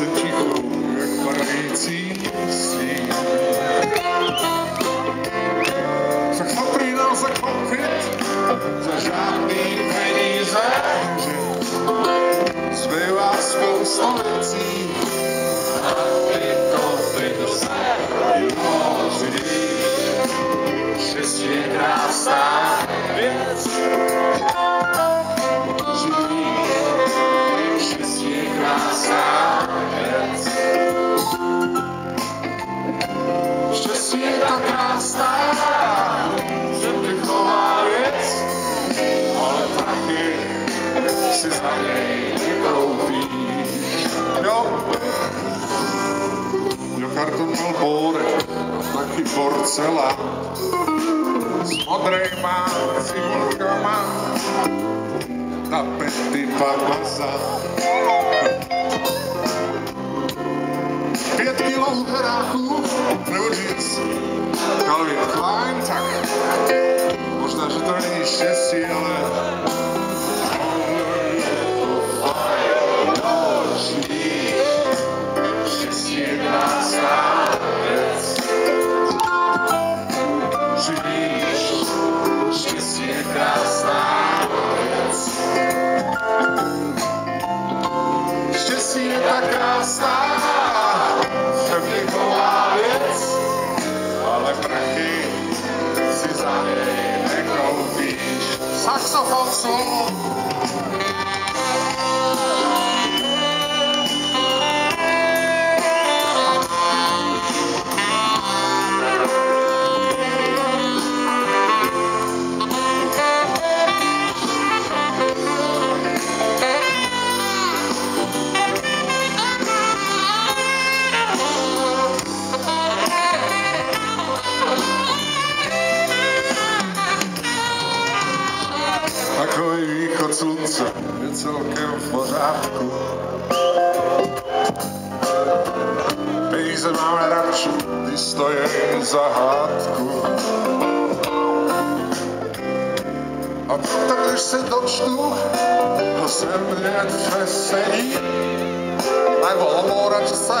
сучить. to že pěkná ale taky si za něj koupíš. Jo. Do kartu taky porcelán s modrejma cibulkama, tapety babasa. Millionen Rachu Приводится Калвин. Клайн Так Уж даже то несчастье eu vou ser Takový východ slunce je celkem v pořádku. Peníze máme radši, ty stojí za hádku. A tak, když se dočtu, to se mě veselí, nebo hovorat se,